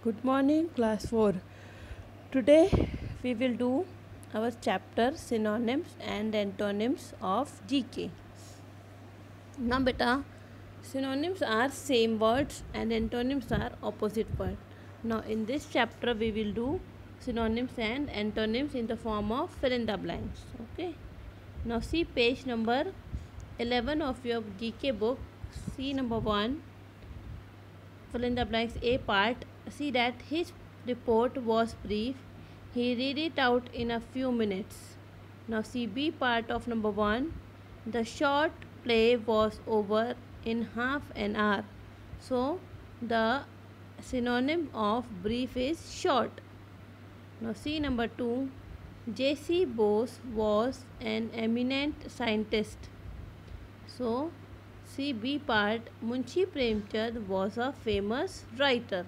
Good morning, class 4. Today we will do our chapter synonyms and antonyms of GK. Now, beta, synonyms are same words and antonyms are opposite words. Now, in this chapter, we will do synonyms and antonyms in the form of fill in the blanks. Okay. Now, see page number 11 of your GK book. See number 1 fill in the blanks A part, see that his report was brief. He read it out in a few minutes. Now see B part of number 1. The short play was over in half an hour. So the synonym of brief is short. Now see number 2. J.C. Bose was an eminent scientist. So See B part Munshi Premchand was a famous writer.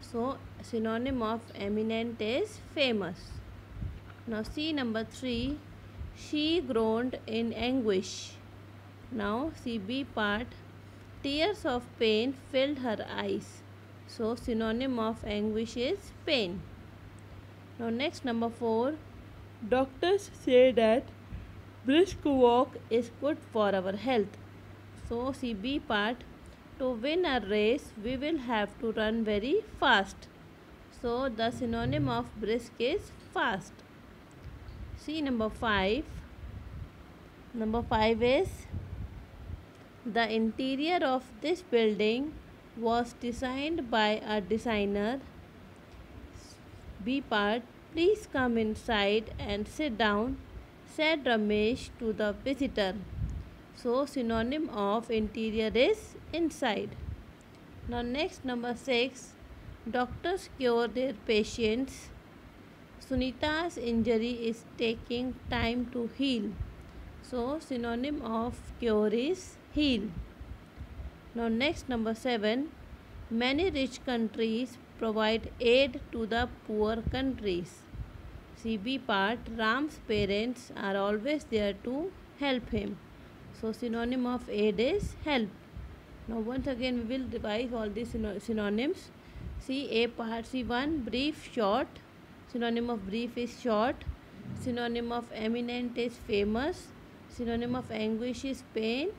So synonym of eminent is famous. Now see number 3 she groaned in anguish. Now see B part tears of pain filled her eyes. So synonym of anguish is pain. Now next number 4 doctors say that brisk walk is good for our health. So CB part to win a race we will have to run very fast. So the synonym of brisk is fast. See number 5. Number 5 is the interior of this building was designed by a designer. B part please come inside and sit down said Ramesh to the visitor. So synonym of interior is inside. Now next number 6. Doctors cure their patients. Sunita's injury is taking time to heal. So synonym of cure is heal. Now next number 7. Many rich countries provide aid to the poor countries. CB part Ram's parents are always there to help him. So synonym of aid is help. Now once again we will revise all these synonyms. See A part C1 brief short. Synonym of brief is short. Synonym of eminent is famous. Synonym of anguish is pain.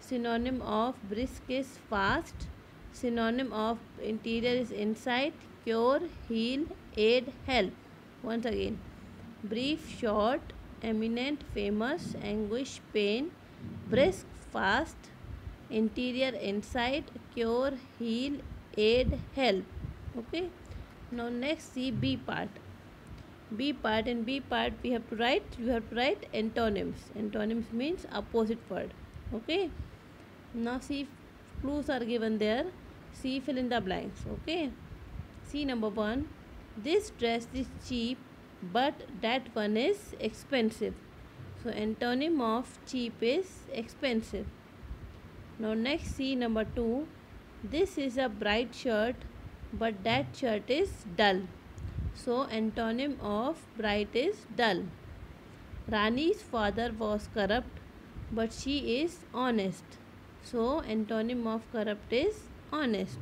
Synonym of brisk is fast. Synonym of interior is inside. Cure, heal, aid, help. Once again. Brief, short, eminent, famous, anguish, pain brisk fast interior inside cure heal aid help. Okay? Now next see b part. B part in b part we have to write you have to write antonyms. Antonyms means opposite word. Okay? Now see clues are given there. See fill in the blanks. Okay? See number one this dress is cheap but that one is expensive so antonym of cheap is expensive. Now next see number 2. This is a bright shirt but that shirt is dull. So antonym of bright is dull. Rani's father was corrupt but she is honest. So antonym of corrupt is honest.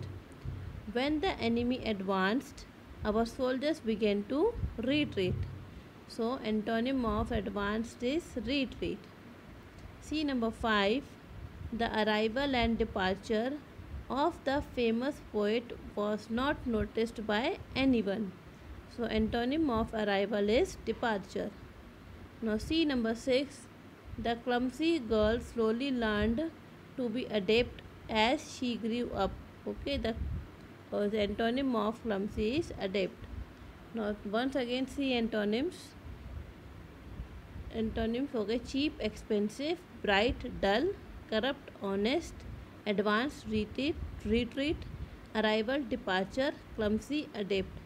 When the enemy advanced, our soldiers began to retreat. So antonym of advanced is retreat. See number 5. The arrival and departure of the famous poet was not noticed by anyone. So antonym of arrival is departure. Now see number 6. The clumsy girl slowly learned to be adept as she grew up. Okay, the, uh, the antonym of clumsy is adept. Now once again see antonyms antonyms okay cheap expensive bright dull corrupt honest advanced retreat retreat arrival departure clumsy adept.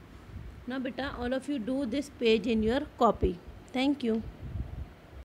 Now beta all of you do this page in your copy. Thank you